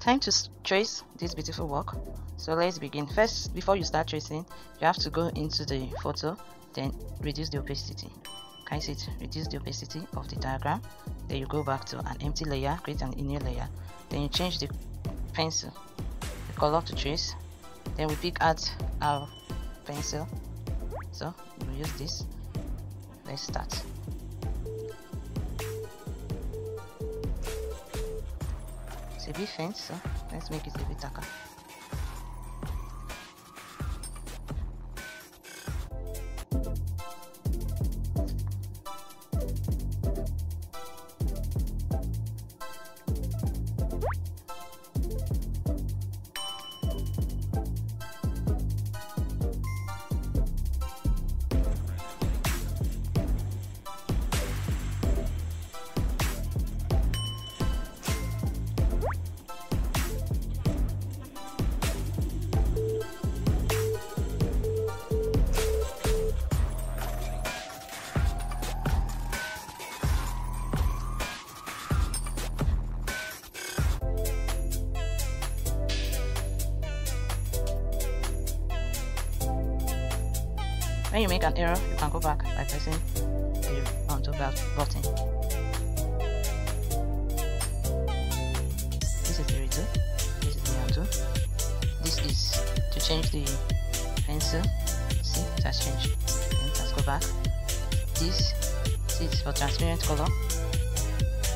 time to trace this beautiful work. So let's begin. First before you start tracing you have to go into the photo then reduce the opacity. Can you see it? Reduce the opacity of the diagram. Then you go back to an empty layer create an new layer. Then you change the pencil the color to trace. Then we pick out our pencil. So we use this. Let's start it's a bit faint so let's make it a bit darker When you make an error, you can go back by pressing the undo button. This is the redo. This is the undo. This is to change the pencil. See, it has changed. Then let's go back. This, see, it's for transparent color.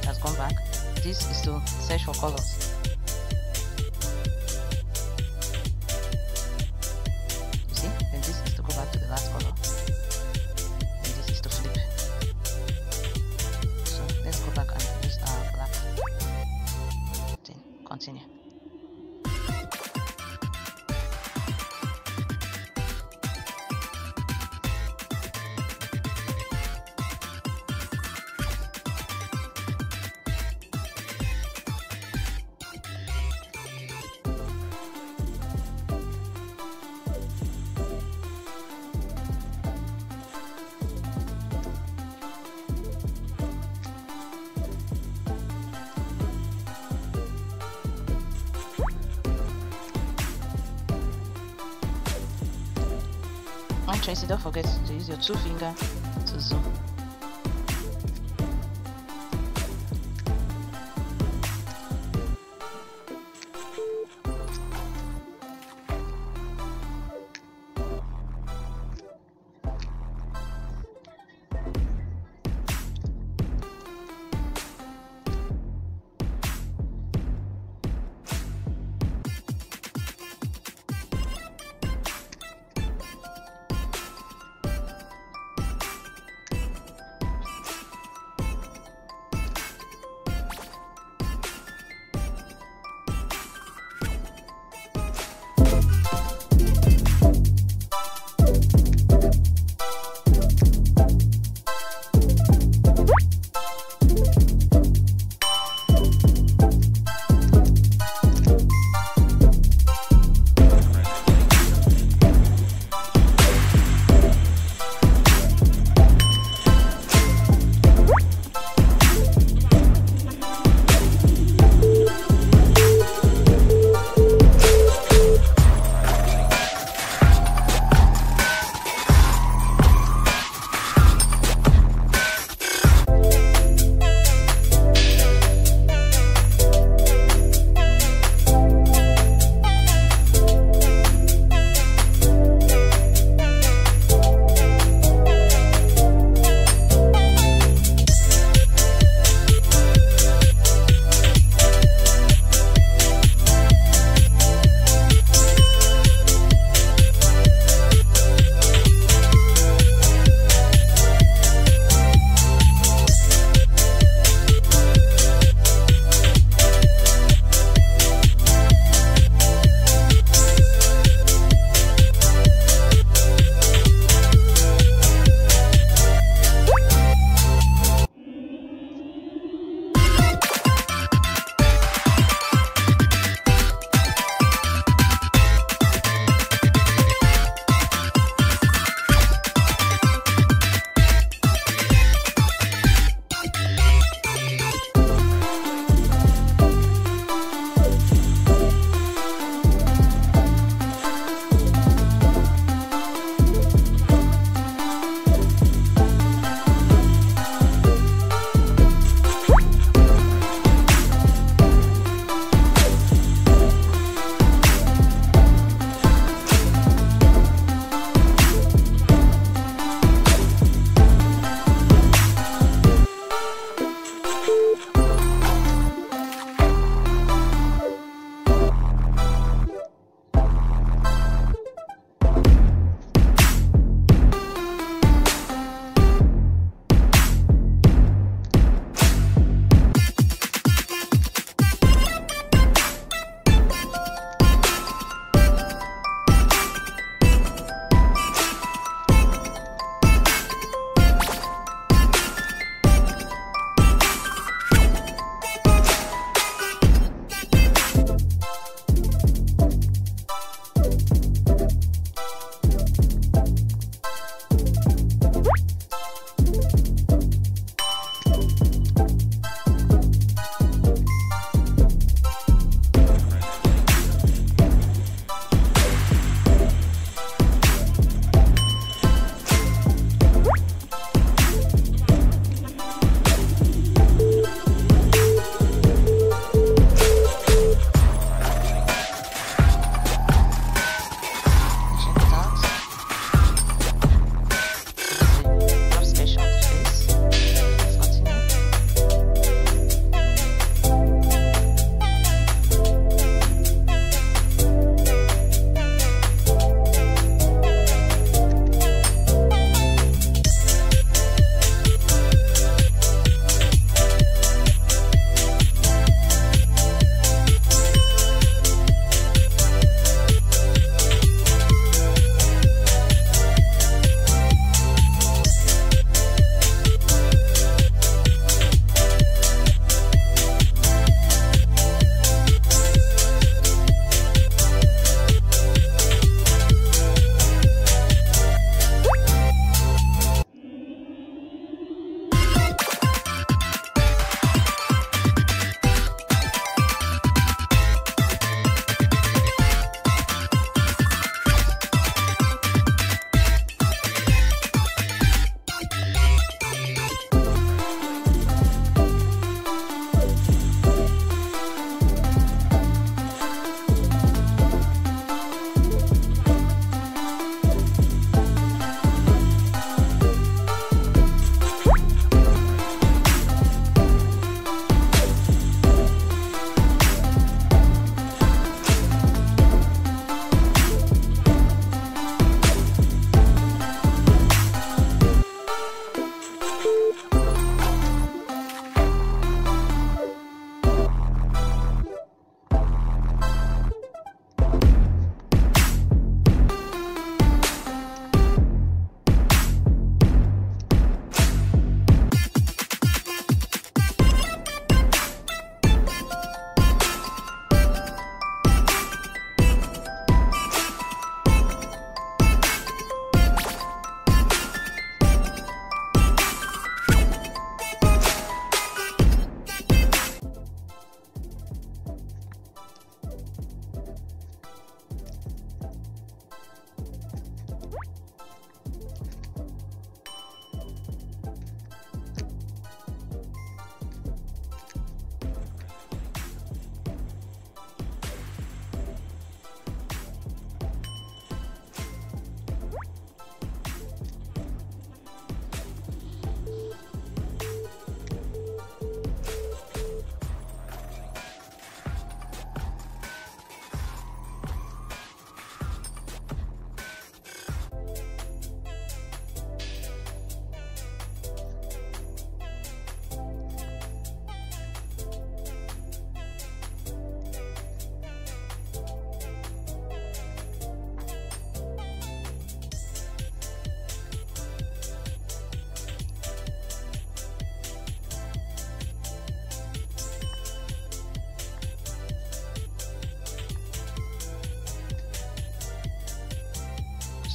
It has gone back. This is to search for colors. When tracing, don't forget to use your two finger to zoom.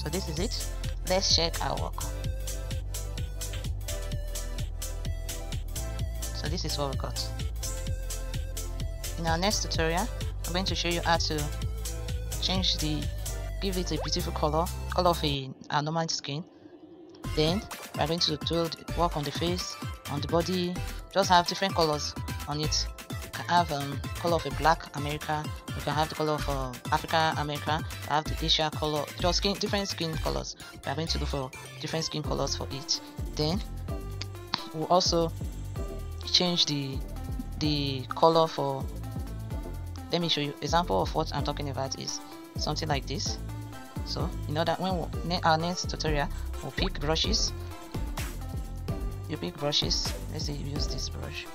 So this is it. Let's check our work so this is what we got. In our next tutorial i'm going to show you how to change the give it a beautiful color color of a, a normal skin. Then we're going to do work on the face on the body just have different colors on it have um color of a black america. You can have the color of uh, africa america. I have the asia color just skin different skin colors. We are going to look for different skin colors for each. Then we'll also change the the color for let me show you. Example of what i'm talking about is something like this. So you know that when we, our next tutorial we'll pick brushes. You pick brushes. Let's say you use this brush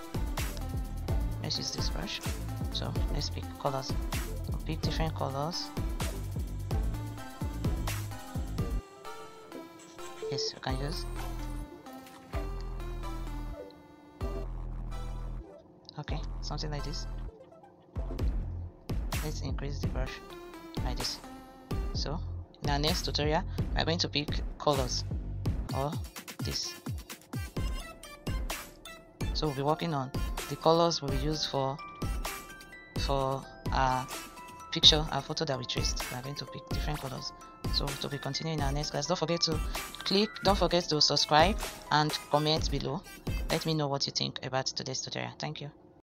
let's use this brush. So let's pick colors. Pick different colors. Yes you can use. Okay something like this. Let's increase the brush like this. So in our next tutorial we're going to pick colors or this. So we'll be working on the colors will be used for for our picture our photo that we traced. We're going to pick different colors. So to be continuing our next class don't forget to click don't forget to subscribe and comment below. Let me know what you think about today's tutorial. Thank you